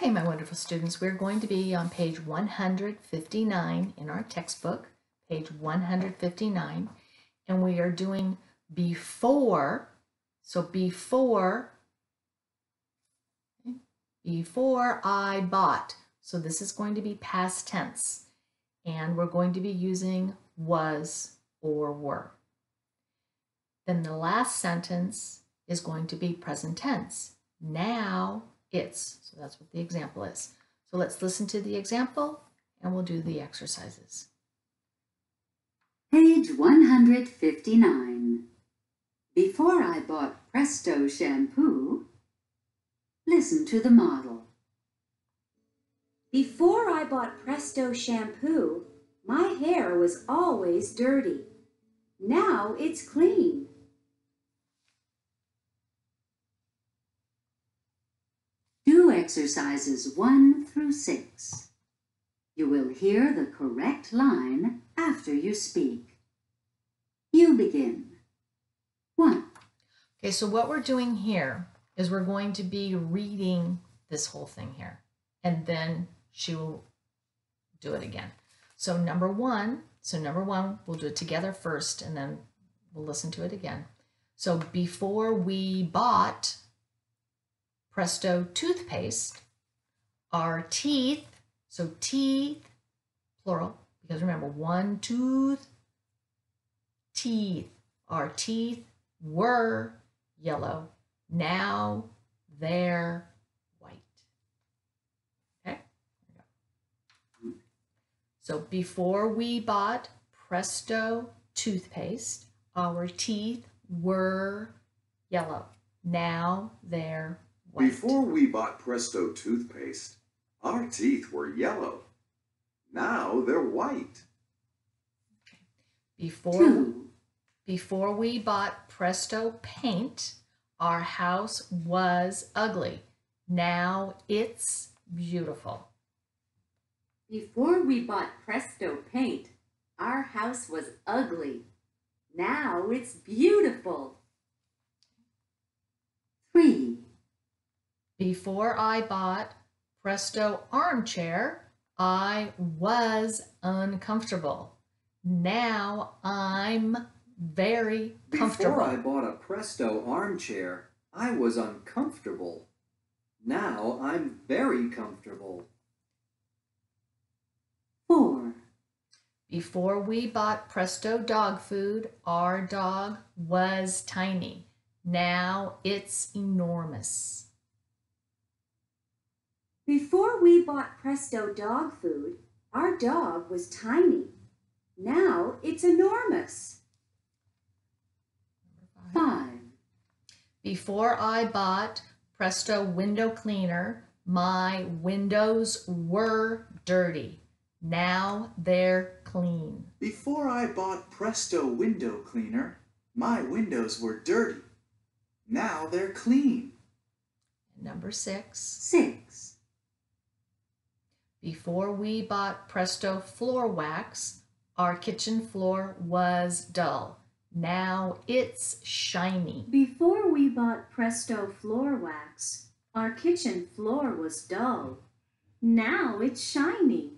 Okay, my wonderful students, we're going to be on page 159 in our textbook, page 159, and we are doing before, so before, before I bought. So this is going to be past tense, and we're going to be using was or were. Then the last sentence is going to be present tense. Now it's. So that's what the example is. So let's listen to the example and we'll do the exercises. Page 159. Before I bought Presto shampoo, listen to the model. Before I bought Presto shampoo, my hair was always dirty. Now it's clean. Exercises 1 through 6. You will hear the correct line after you speak. You begin. 1. Okay, so what we're doing here is we're going to be reading this whole thing here, and then she will do it again. So number one, so number one, we'll do it together first, and then we'll listen to it again. So before we bought Presto toothpaste, our teeth, so teeth, plural, because remember, one tooth, teeth, our teeth were yellow. Now they're white. Okay? So before we bought Presto toothpaste, our teeth were yellow. Now they're. Before we bought Presto toothpaste, our teeth were yellow. Now they're white. Before 2. before we bought Presto paint, our house was ugly. Now it's beautiful. Before we bought Presto paint, our house was ugly. Now it's beautiful. Before I bought Presto armchair, I was uncomfortable. Now I'm very comfortable. Before I bought a Presto armchair, I was uncomfortable. Now I'm very comfortable. 4. Before we bought Presto dog food, our dog was tiny. Now it's enormous. Before we bought Presto dog food, our dog was tiny. Now it's enormous. 5. Before I bought Presto window cleaner, my windows were dirty. Now they're clean. Before I bought Presto window cleaner, my windows were dirty. Now they're clean. Number six. 6. Before we bought Presto floor wax, our kitchen floor was dull. Now it's shiny. Before we bought Presto floor wax, our kitchen floor was dull. Now it's shiny.